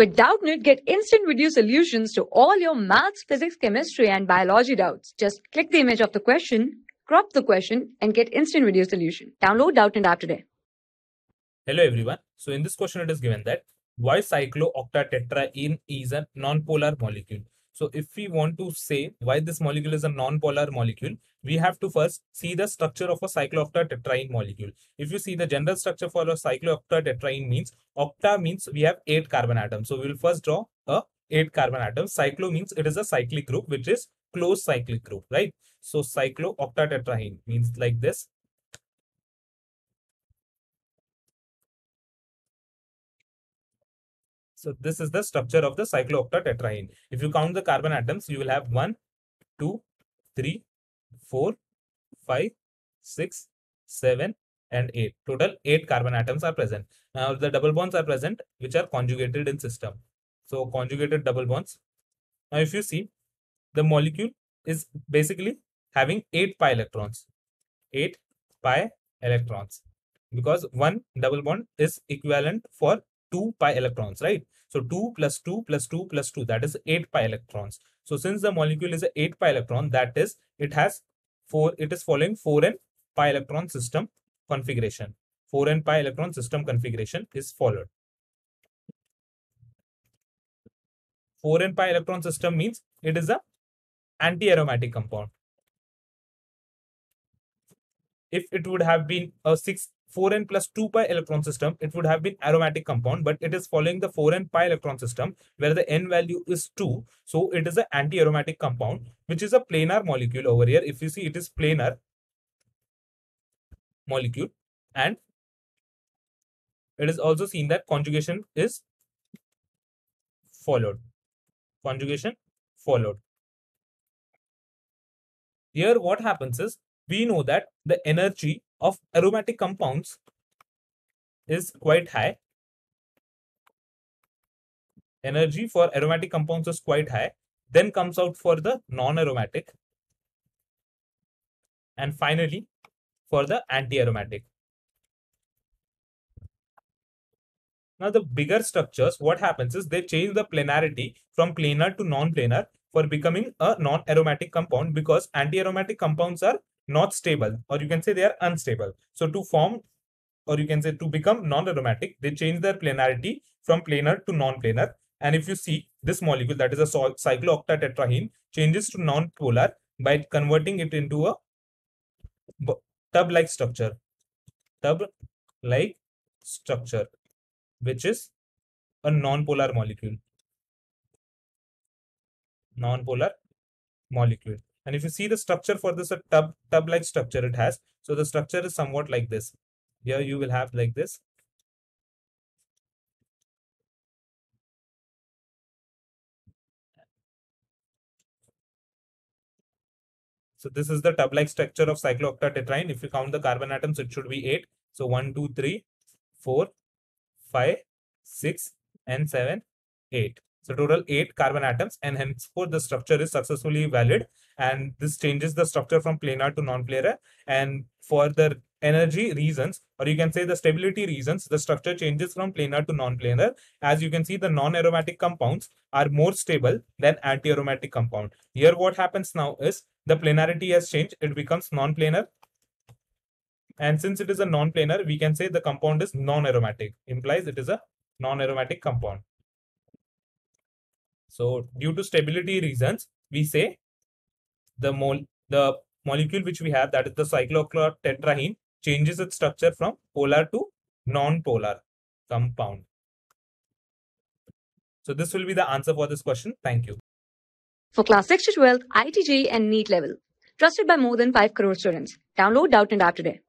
With Doubtnut, get instant video solutions to all your maths, physics, chemistry, and biology doubts. Just click the image of the question, crop the question, and get instant video solution. Download Doubtnut app today. Hello everyone. So in this question it is given that why cyclooctatetraene is a non-polar molecule. So if we want to say why this molecule is a non-polar molecule, we have to first see the structure of a cyclooctatetraene molecule. If you see the general structure for a cyclooctatetraene means octa means we have eight carbon atoms. So we will first draw a eight carbon atoms. Cyclo means it is a cyclic group which is closed cyclic group, right? So cyclooctatetraene means like this. So this is the structure of the cyclooctatetraene. If you count the carbon atoms, you will have 1, 2, 3, 4, 5, 6, 7 and 8. Total 8 carbon atoms are present. Now the double bonds are present which are conjugated in system. So conjugated double bonds. Now if you see the molecule is basically having 8 pi electrons. 8 pi electrons because one double bond is equivalent for 2 pi electrons, right? So 2 plus 2 plus 2 plus 2, that is 8 pi electrons. So since the molecule is a 8 pi electron, that is, it has 4, it is following 4n pi electron system configuration. 4n pi electron system configuration is followed. 4n pi electron system means it is a anti-aromatic compound. If it would have been a 6 4n plus 2 pi electron system, it would have been aromatic compound, but it is following the 4n pi electron system where the n value is 2. So it is an anti-aromatic compound, which is a planar molecule over here. If you see, it is planar molecule and it is also seen that conjugation is followed. Conjugation followed. Here what happens is we know that the energy of aromatic compounds is quite high. Energy for aromatic compounds is quite high. Then comes out for the non-aromatic. And finally, for the anti-aromatic. Now the bigger structures, what happens is they change the planarity from planar to non-planar for becoming a non-aromatic compound because anti-aromatic compounds are not stable hmm. or you can say they are unstable. So to form or you can say to become non-aromatic, they change their planarity from planar to non-planar. And if you see this molecule that is a cyclooctatetraene changes to non-polar by converting it into a tub-like structure. Tub-like structure, which is a non-polar molecule. Non-polar molecule. And if you see the structure for this, a tub, tub-like structure it has. So the structure is somewhat like this. Here you will have like this. So this is the tub-like structure of cyclooctatetraene. If you count the carbon atoms, it should be 8. So 1, 2, 3, 4, 5, 6, and 7, 8. So total 8 carbon atoms and henceforth the structure is successfully valid. And this changes the structure from planar to non-planar. And for the energy reasons or you can say the stability reasons the structure changes from planar to non-planar. As you can see the non-aromatic compounds are more stable than anti-aromatic compound. Here what happens now is the planarity has changed. It becomes non-planar. And since it is a non-planar we can say the compound is non-aromatic. Implies it is a non-aromatic compound so due to stability reasons, we say the mol the molecule which we have that is the cyclooctatetraene changes its structure from polar to non-polar compound. So this will be the answer for this question. Thank you. For class 6 to 12, IIT JEE and NEET level. Trusted by more than 5 crore students. Download Doubtnut app today.